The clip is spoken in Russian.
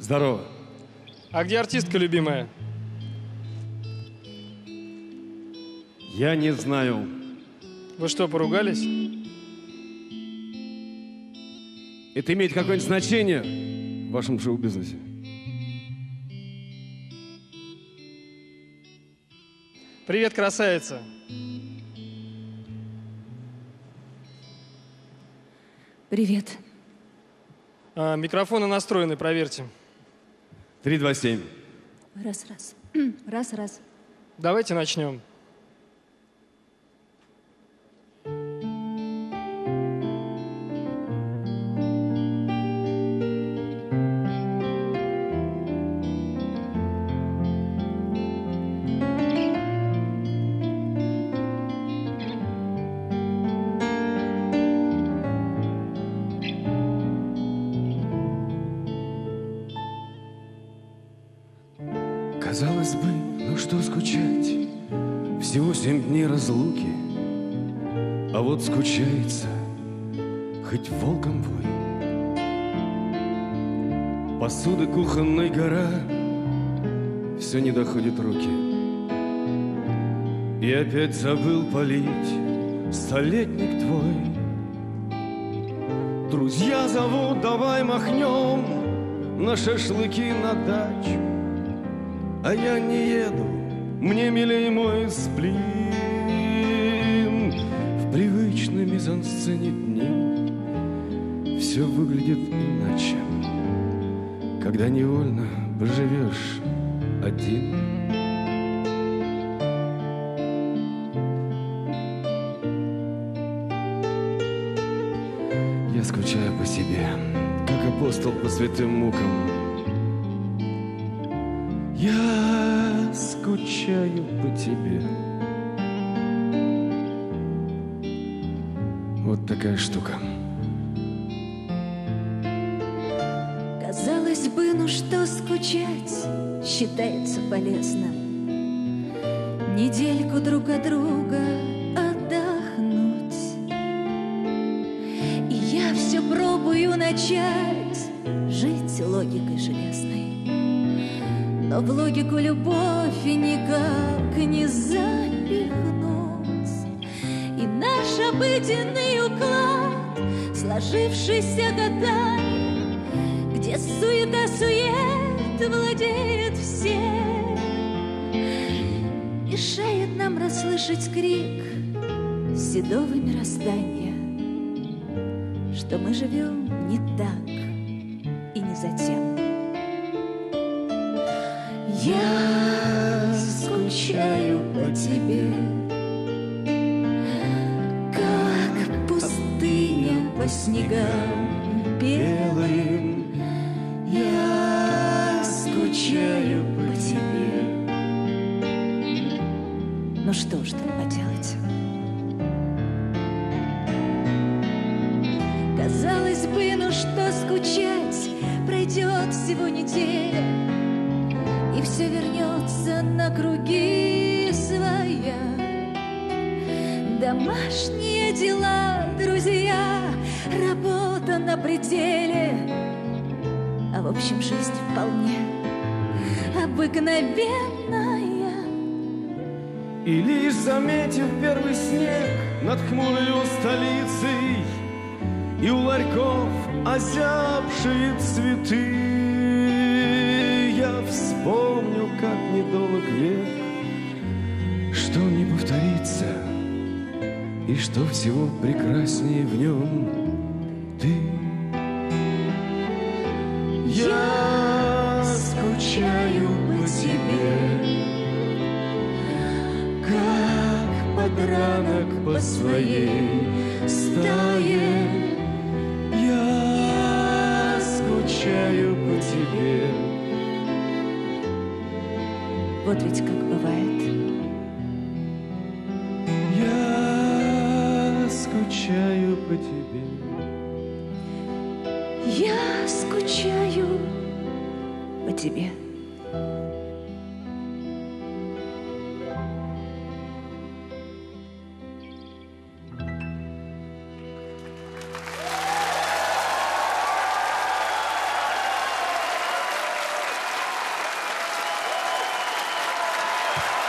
Здорово. А где артистка любимая? Я не знаю. Вы что, поругались? Это имеет какое-нибудь значение в вашем шоу-бизнесе? Привет, красавица. Привет. А, микрофоны настроены, проверьте. Три, два, семь. Раз, раз. Раз, раз. Давайте начнем. Казалось бы, ну что скучать? Всего семь дней разлуки. А вот скучается, хоть волком вой. Посуды кухонной гора, все не доходит руки. И опять забыл полить столетник твой. Друзья зовут, давай махнем на шашлыки на дачу. А я не еду, мне милей мой сплин В привычной мизансцене дни Все выглядит иначе. Когда невольно поживешь один. Я скучаю по себе, как апостол по святым мукам я скучаю по тебе. Вот такая штука. Казалось бы, ну что скучать, считается полезным. Недельку друг от друга отдохнуть. И я все пробую начать жить логикой железной. Но в логику любовь никак не запихнуть. И наш обыденный уклад, сложившийся годами Где суета-сует владеет всем Мешает нам расслышать крик седого мироздания Что мы живем не так и не затем я скучаю по тебе, как пустыня по снегам белым. Я скучаю по тебе. Ну что ж тут поделать? Казалось бы, ну что скучать, пройдет всего неделя и все вернется на круги своя. Домашние дела, друзья, работа на пределе, а в общем жизнь вполне обыкновенная. И лишь заметив первый снег над хмурою столицей И у ларьков озябшие цветы Я вспомню, как недолг век Что не повторится И что всего прекраснее в нем ты. Я скучаю по тебе как подранок по своей Вот ведь как бывает. Я скучаю по тебе. Я скучаю по тебе.